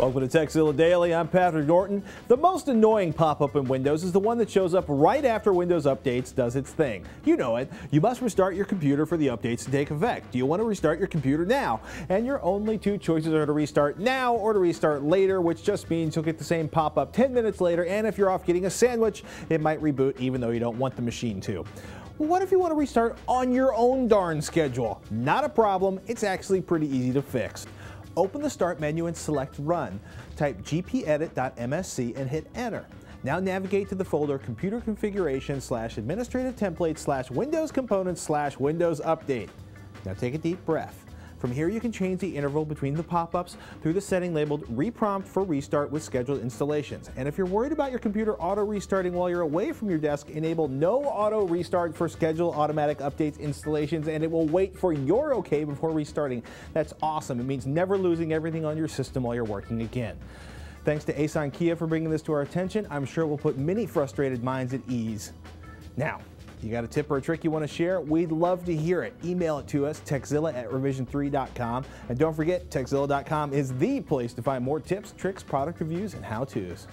Welcome to Tekzilla Daily. I'm Patrick Norton. The most annoying pop-up in Windows is the one that shows up right after Windows Updates does its thing. You know it. You must restart your computer for the updates to take effect. Do you want to restart your computer now? And your only two choices are to restart now or to restart later, which just means you'll get the same pop-up 10 minutes later, and if you're off getting a sandwich, it might reboot even though you don't want the machine to. What if you want to restart on your own darn schedule? Not a problem. It's actually pretty easy to fix. Open the Start menu and select Run. Type gpedit.msc and hit Enter. Now navigate to the folder Computer Configuration slash Administrative Templates slash Windows Components slash Windows Update. Now take a deep breath. From here, you can change the interval between the pop-ups through the setting labeled Reprompt for Restart with scheduled installations. And if you're worried about your computer auto-restarting while you're away from your desk, enable No Auto Restart for scheduled automatic updates installations, and it will wait for your OK before restarting. That's awesome. It means never losing everything on your system while you're working again. Thanks to Asan Kia for bringing this to our attention. I'm sure it will put many frustrated minds at ease. Now, you got a tip or a trick you want to share? We'd love to hear it. Email it to us, tekzilla at revision3.com. And don't forget, tekzilla.com is the place to find more tips, tricks, product reviews, and how-tos.